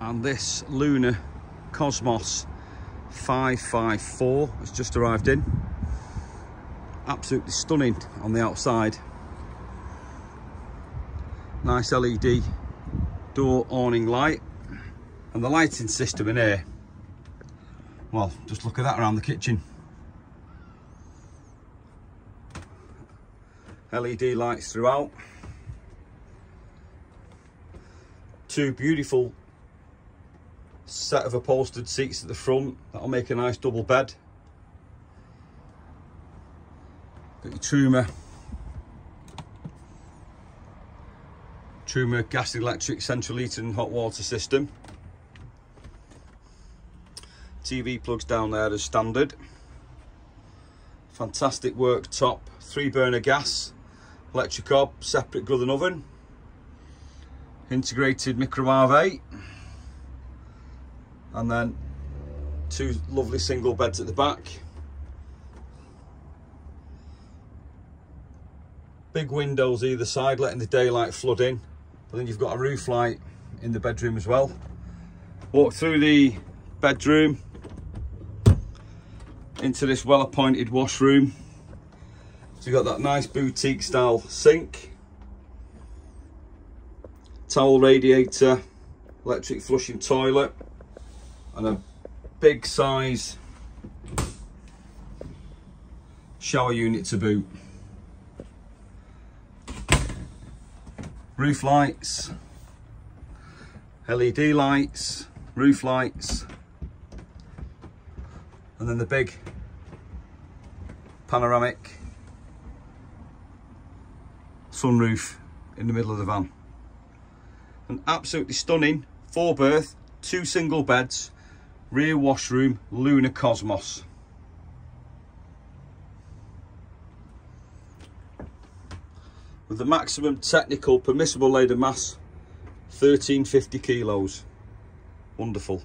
And this Lunar Cosmos 554 has just arrived in. Absolutely stunning on the outside. Nice LED door awning light. And the lighting system in here, well, just look at that around the kitchen. LED lights throughout. Two beautiful set of upholstered seats at the front. That'll make a nice double bed. Got your Truma. Truma gas electric central heating and hot water system. TV plugs down there as standard. Fantastic worktop, three burner gas, electric hob, separate grill and oven. Integrated microwave and then two lovely single beds at the back. Big windows either side letting the daylight flood in. But then you've got a roof light in the bedroom as well. Walk through the bedroom into this well appointed washroom. So you've got that nice boutique style sink towel radiator electric flushing toilet and a big size shower unit to boot. Roof lights, LED lights, roof lights, and then the big panoramic sunroof in the middle of the van. An absolutely stunning four berth, two single beds, rear washroom Lunar Cosmos. With the maximum technical permissible load of mass 1350 kilos. Wonderful.